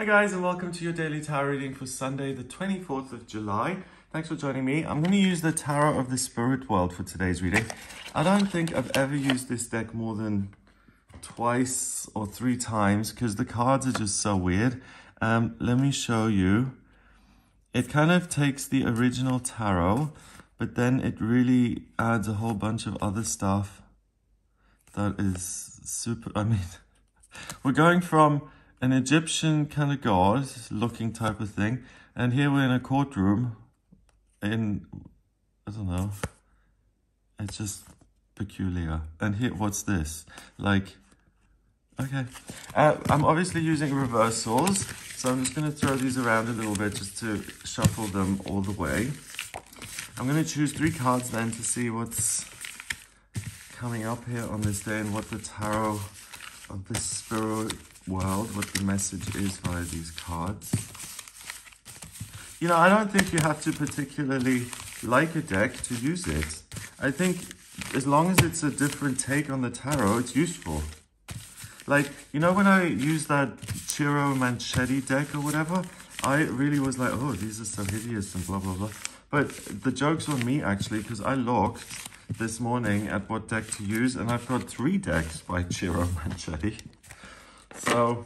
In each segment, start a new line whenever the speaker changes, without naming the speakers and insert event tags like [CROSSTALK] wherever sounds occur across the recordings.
Hi guys and welcome to your daily tarot reading for Sunday the 24th of July. Thanks for joining me. I'm going to use the Tarot of the Spirit World for today's reading. I don't think I've ever used this deck more than twice or three times because the cards are just so weird. Um, let me show you. It kind of takes the original tarot, but then it really adds a whole bunch of other stuff that is super, I mean, [LAUGHS] we're going from an Egyptian kind of god looking type of thing, and here we're in a courtroom in, I don't know, it's just peculiar. And here, what's this? Like, okay. Uh, I'm obviously using reversals, so I'm just going to throw these around a little bit just to shuffle them all the way. I'm going to choose three cards then to see what's coming up here on this day and what the tarot of the spirit world, what the message is via these cards. You know, I don't think you have to particularly like a deck to use it. I think as long as it's a different take on the tarot, it's useful. Like, you know, when I used that Ciro Marchetti deck or whatever, I really was like, oh, these are so hideous and blah, blah, blah. But the joke's on me, actually, because I looked this morning at what deck to use, and I've got three decks by Ciro [LAUGHS] Marchetti. So,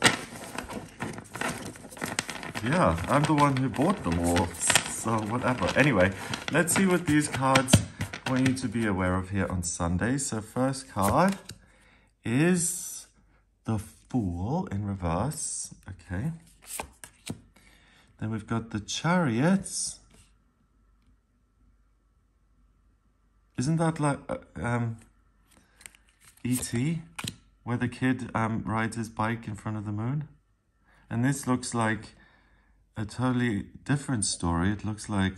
yeah, I'm the one who bought them all, so whatever. Anyway, let's see what these cards want you to be aware of here on Sunday. So first card is the Fool in reverse. Okay. Then we've got the Chariots. Isn't that like uh, um, E.T., where the kid um, rides his bike in front of the moon? And this looks like a totally different story. It looks like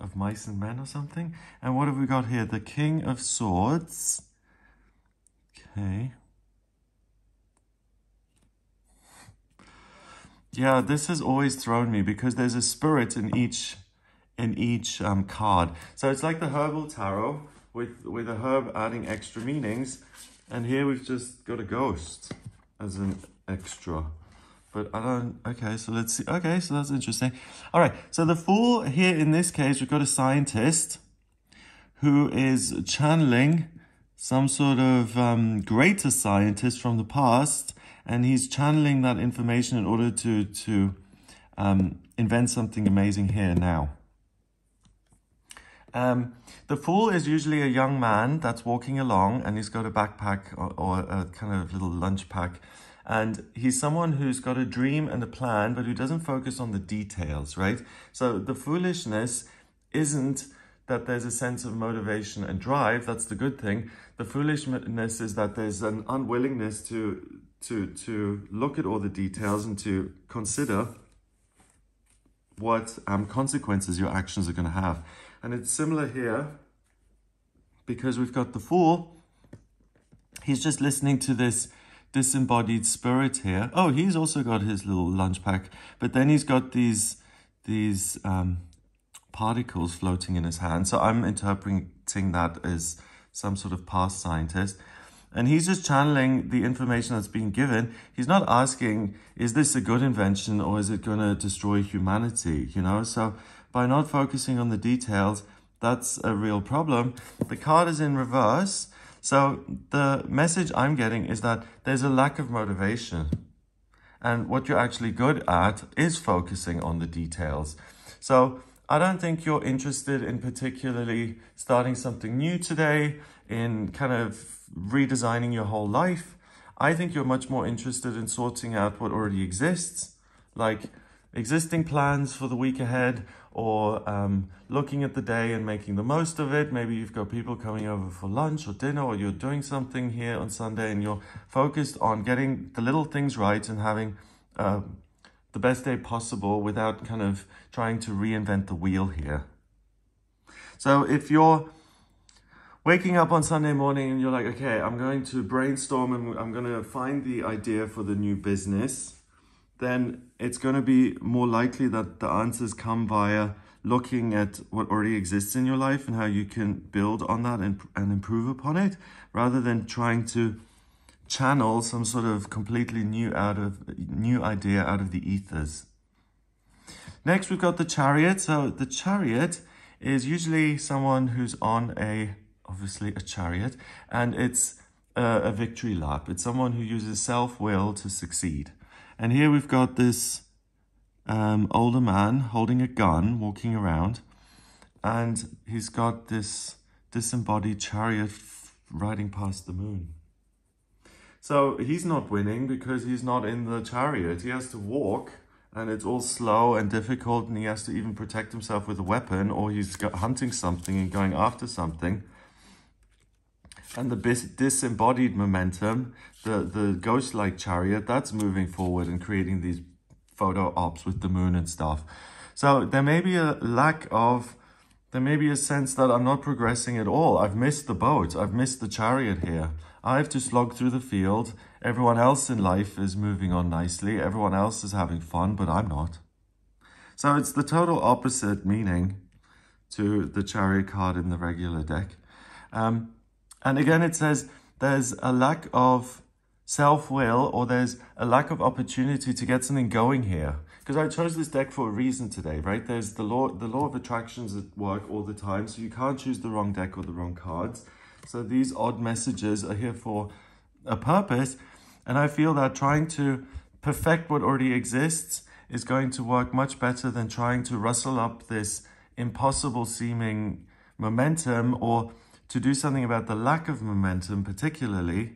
of mice and men or something. And what have we got here? The King of Swords. Okay. Yeah, this has always thrown me because there's a spirit in each in each um, card. So it's like the herbal tarot with, with a herb adding extra meanings. And here we've just got a ghost as an extra. But I don't, okay, so let's see. Okay, so that's interesting. All right, so the fool here in this case, we've got a scientist who is channeling some sort of um, greater scientist from the past, and he's channeling that information in order to, to um, invent something amazing here now. Um, the fool is usually a young man that's walking along and he's got a backpack or, or a kind of little lunch pack and he's someone who's got a dream and a plan, but who doesn't focus on the details, right? So the foolishness isn't that there's a sense of motivation and drive. That's the good thing. The foolishness is that there's an unwillingness to to to look at all the details and to consider what um, consequences your actions are going to have. And it's similar here because we've got the fool. He's just listening to this disembodied spirit here. Oh, he's also got his little lunch pack, but then he's got these these um, particles floating in his hand. So I'm interpreting that as some sort of past scientist. And he's just channeling the information that's being given. He's not asking, is this a good invention or is it going to destroy humanity? You know, so by not focusing on the details, that's a real problem. The card is in reverse. So the message I'm getting is that there's a lack of motivation. And what you're actually good at is focusing on the details. So I don't think you're interested in particularly starting something new today, in kind of redesigning your whole life. I think you're much more interested in sorting out what already exists, like existing plans for the week ahead or um, looking at the day and making the most of it. Maybe you've got people coming over for lunch or dinner, or you're doing something here on Sunday and you're focused on getting the little things right and having uh, the best day possible without kind of trying to reinvent the wheel here. So if you're waking up on Sunday morning and you're like, okay, I'm going to brainstorm and I'm going to find the idea for the new business then it's going to be more likely that the answers come via looking at what already exists in your life and how you can build on that and, and improve upon it rather than trying to channel some sort of completely new out of new idea out of the ethers. Next, we've got the chariot. So the chariot is usually someone who's on a, obviously a chariot, and it's a, a victory lap. It's someone who uses self-will to succeed. And here we've got this um, older man holding a gun, walking around, and he's got this disembodied chariot riding past the moon. So he's not winning because he's not in the chariot. He has to walk and it's all slow and difficult and he has to even protect himself with a weapon or he's hunting something and going after something. And the disembodied momentum, the, the ghost-like chariot, that's moving forward and creating these photo ops with the moon and stuff. So there may be a lack of, there may be a sense that I'm not progressing at all. I've missed the boat. I've missed the chariot here. I have to slog through the field. Everyone else in life is moving on nicely. Everyone else is having fun, but I'm not. So it's the total opposite meaning to the chariot card in the regular deck. Um, and again, it says there's a lack of self-will or there's a lack of opportunity to get something going here. Because I chose this deck for a reason today, right? There's the law, the law of attractions at work all the time, so you can't choose the wrong deck or the wrong cards. So these odd messages are here for a purpose. And I feel that trying to perfect what already exists is going to work much better than trying to rustle up this impossible seeming momentum or to do something about the lack of momentum particularly.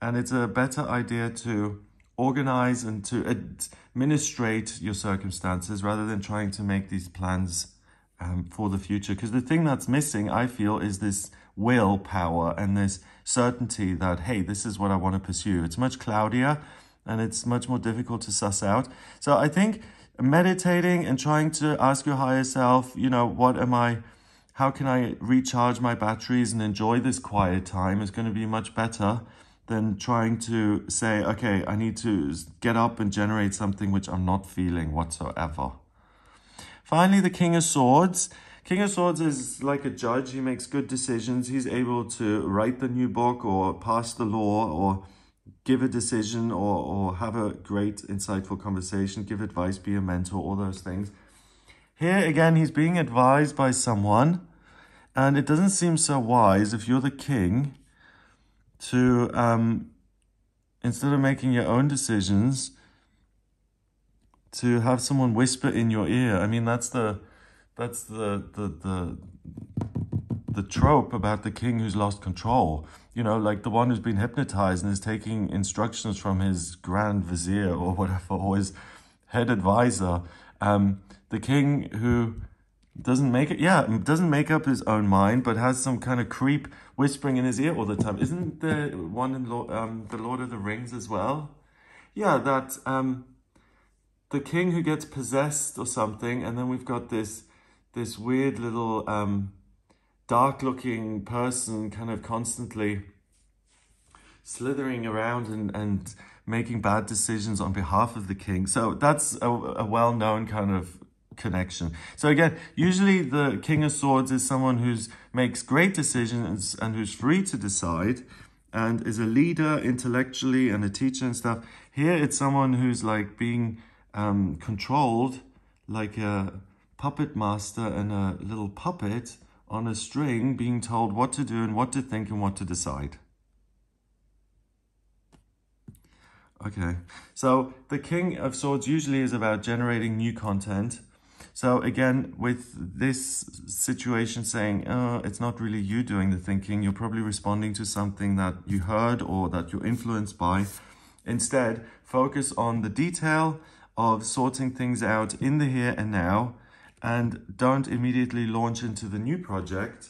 And it's a better idea to organize and to administrate your circumstances rather than trying to make these plans um, for the future. Because the thing that's missing, I feel, is this willpower and this certainty that, hey, this is what I want to pursue. It's much cloudier and it's much more difficult to suss out. So I think meditating and trying to ask your higher self, you know, what am I, how can I recharge my batteries and enjoy this quiet time is going to be much better than trying to say, okay, I need to get up and generate something which I'm not feeling whatsoever. Finally, the King of Swords. King of Swords is like a judge. He makes good decisions. He's able to write the new book or pass the law or give a decision or, or have a great, insightful conversation, give advice, be a mentor, all those things. Here again, he's being advised by someone, and it doesn't seem so wise if you're the king to, um, instead of making your own decisions, to have someone whisper in your ear. I mean, that's the that's the the the the trope about the king who's lost control. You know, like the one who's been hypnotized and is taking instructions from his grand vizier or [LAUGHS] whatever, or his head advisor. Um, the king who doesn't make it, yeah, doesn't make up his own mind, but has some kind of creep whispering in his ear all the time. Isn't the one in um, the Lord of the Rings as well? Yeah, that um, the king who gets possessed or something, and then we've got this this weird little um, dark looking person kind of constantly slithering around and, and making bad decisions on behalf of the king. So that's a, a well known kind of connection. So again, usually the King of Swords is someone who's makes great decisions and who's free to decide and is a leader intellectually and a teacher and stuff. Here it's someone who's like being um, controlled like a puppet master and a little puppet on a string being told what to do and what to think and what to decide. Okay, so the King of Swords usually is about generating new content. So again, with this situation saying, oh, it's not really you doing the thinking, you're probably responding to something that you heard or that you're influenced by. Instead, focus on the detail of sorting things out in the here and now and don't immediately launch into the new project.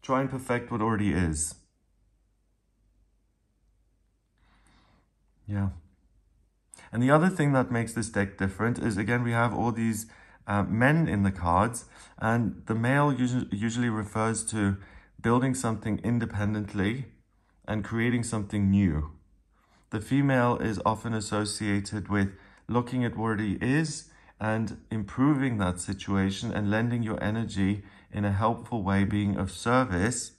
Try and perfect what already is. Yeah. And the other thing that makes this deck different is, again, we have all these uh, men in the cards, and the male usually, usually refers to building something independently and creating something new. The female is often associated with looking at where he is and improving that situation and lending your energy in a helpful way, being of service.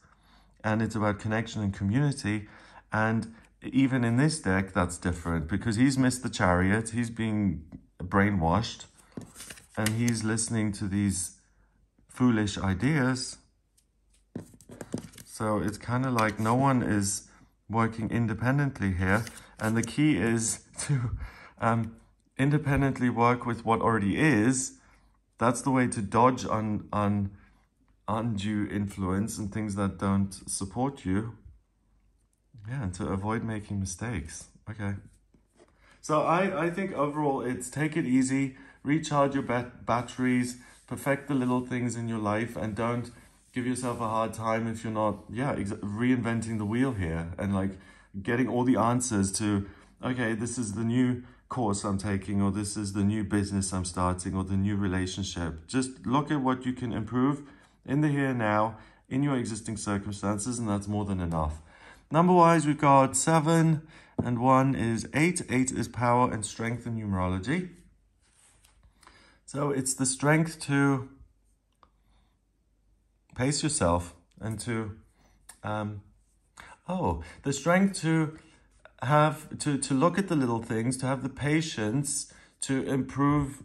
And it's about connection and community and even in this deck, that's different because he's missed the chariot. He's being brainwashed and he's listening to these foolish ideas. So it's kind of like no one is working independently here. And the key is [LAUGHS] to um, independently work with what already is. That's the way to dodge on, on undue influence and things that don't support you. Yeah, and to avoid making mistakes. Okay. So I, I think overall it's take it easy, recharge your bat batteries, perfect the little things in your life, and don't give yourself a hard time if you're not, yeah, reinventing the wheel here and like getting all the answers to, okay, this is the new course I'm taking, or this is the new business I'm starting, or the new relationship. Just look at what you can improve in the here and now, in your existing circumstances, and that's more than enough. Number-wise, we've got seven, and one is eight. Eight is power and strength in numerology. So it's the strength to pace yourself and to, um, oh, the strength to have, to, to look at the little things, to have the patience to improve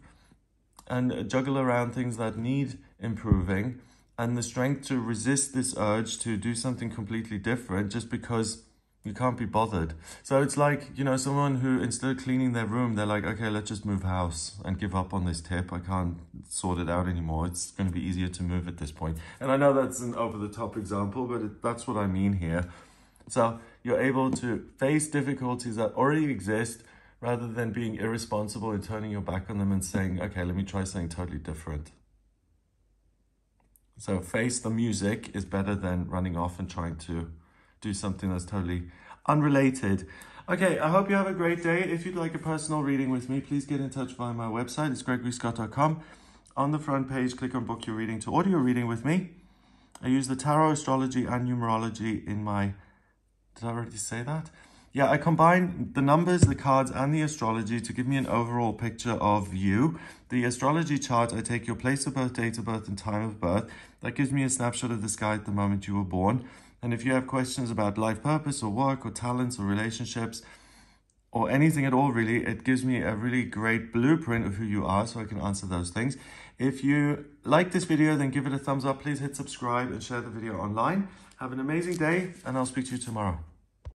and juggle around things that need improving and the strength to resist this urge to do something completely different just because you can't be bothered. So it's like, you know, someone who instead of cleaning their room, they're like, okay, let's just move house and give up on this tip. I can't sort it out anymore. It's going to be easier to move at this point. And I know that's an over the top example, but it, that's what I mean here. So you're able to face difficulties that already exist rather than being irresponsible and turning your back on them and saying, okay, let me try something totally different. So face the music is better than running off and trying to do something that's totally unrelated. Okay, I hope you have a great day. If you'd like a personal reading with me, please get in touch via my website. It's gregoryscott.com. On the front page, click on book your reading to audio reading with me. I use the tarot, astrology, and numerology in my... Did I already say that? Yeah, I combine the numbers, the cards, and the astrology to give me an overall picture of you. The astrology chart, I take your place of birth, date of birth, and time of birth. That gives me a snapshot of the sky at the moment you were born. And if you have questions about life purpose or work or talents or relationships or anything at all, really, it gives me a really great blueprint of who you are so I can answer those things. If you like this video, then give it a thumbs up. Please hit subscribe and share the video online. Have an amazing day, and I'll speak to you tomorrow.